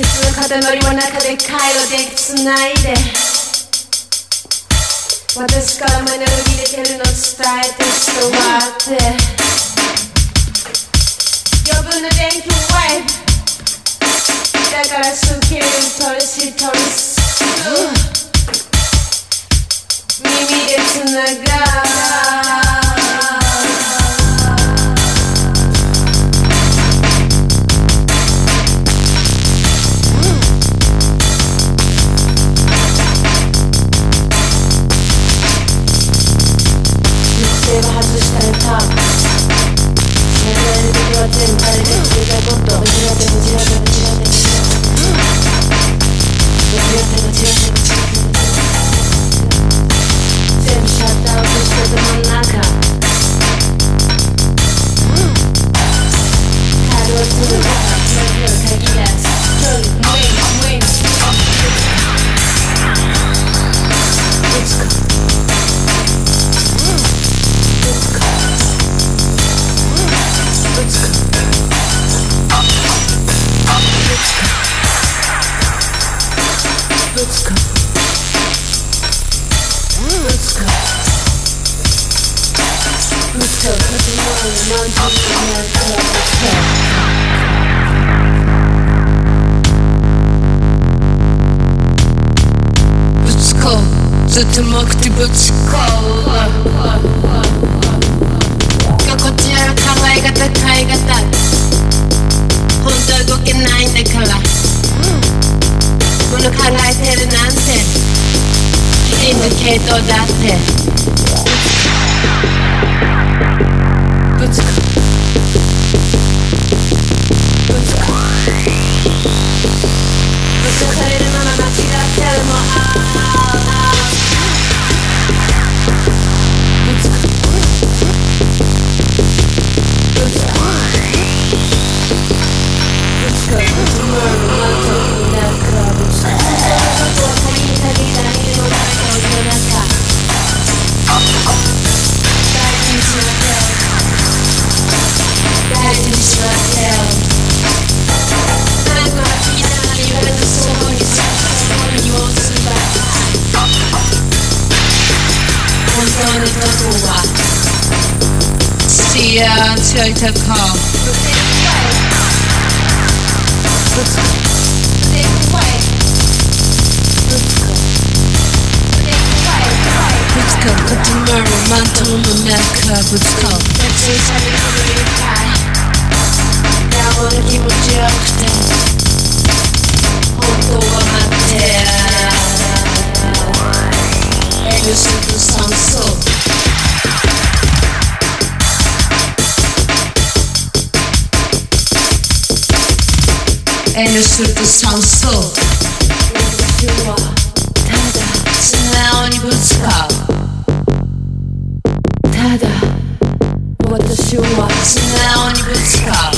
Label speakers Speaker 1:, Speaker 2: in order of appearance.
Speaker 1: 鉄の塊の中で回路でつないで。私からマネロギでてるの伝えて人はって。余分な電気ワイプだからスキル取りし取りす耳でつなが性は外したネターン眠れる時は全部あれで言いたいことこちらでこちらで
Speaker 2: ぶつこうずっと目的ぶつこうがこちらの考え方変え方本当は動けないんだからもの考えてるなんてインディケートだってぶ視野強いとこ
Speaker 1: ぶつかぶつかぶつか
Speaker 2: ぶつかことまるマ遠慮すると酸素
Speaker 1: 私はただ
Speaker 2: 素直にぶつか
Speaker 1: ただ私は
Speaker 2: 素直にぶつか